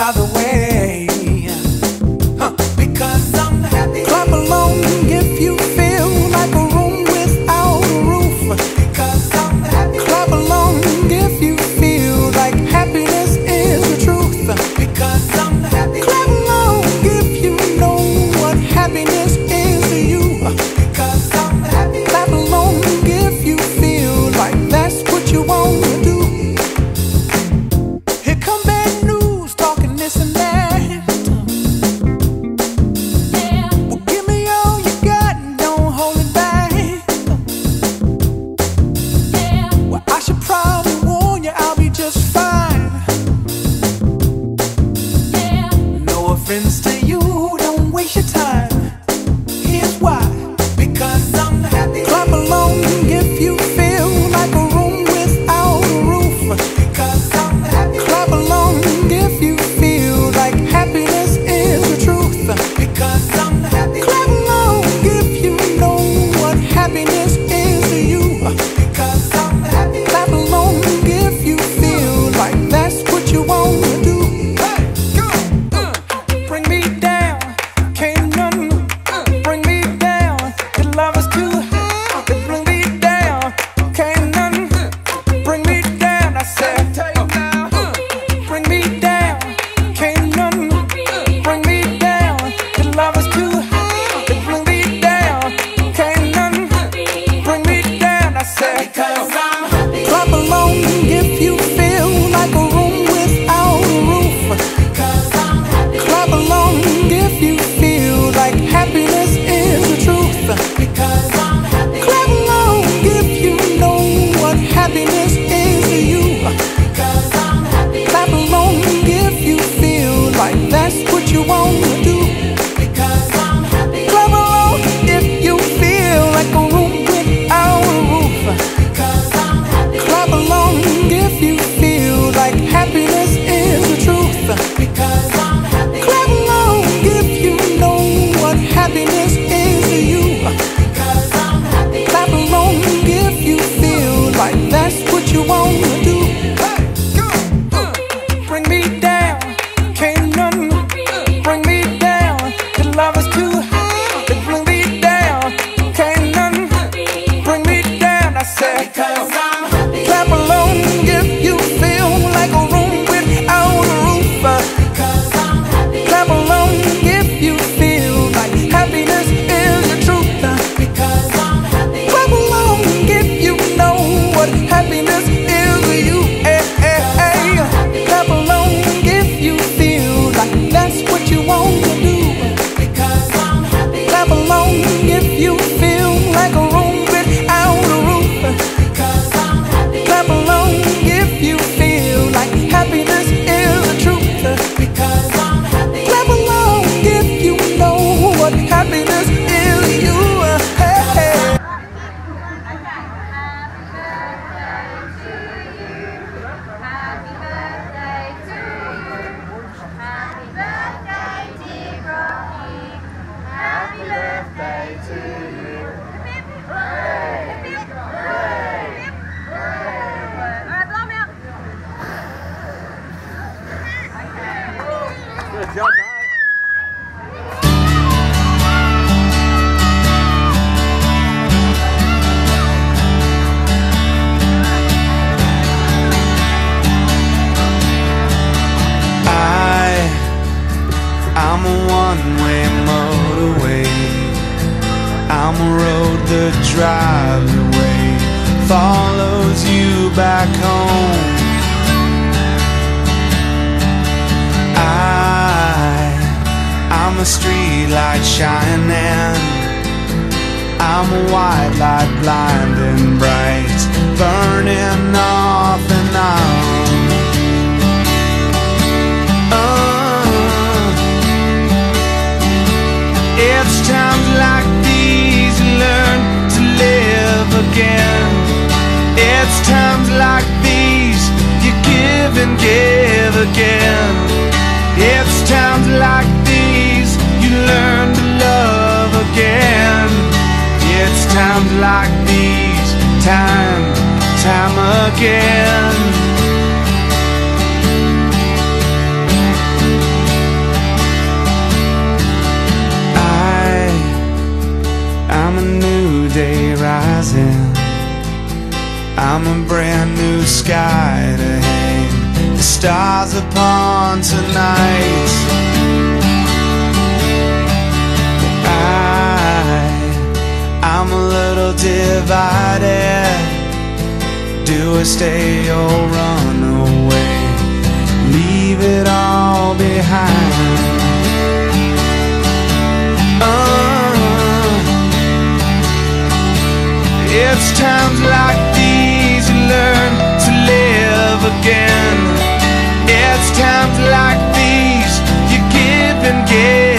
by the way. happens to you. Mama road, the driveway follows you back home. I, I'm a street light shining. I'm a white light blind and bright, burning on. times like these you give and give again. It's times like these you learn to love again. It's times like these, time, time again. I, I'm a new day rising. I'm a brand new sky to hang the stars upon tonight. I, I'm a little divided. Do I stay or run? and give.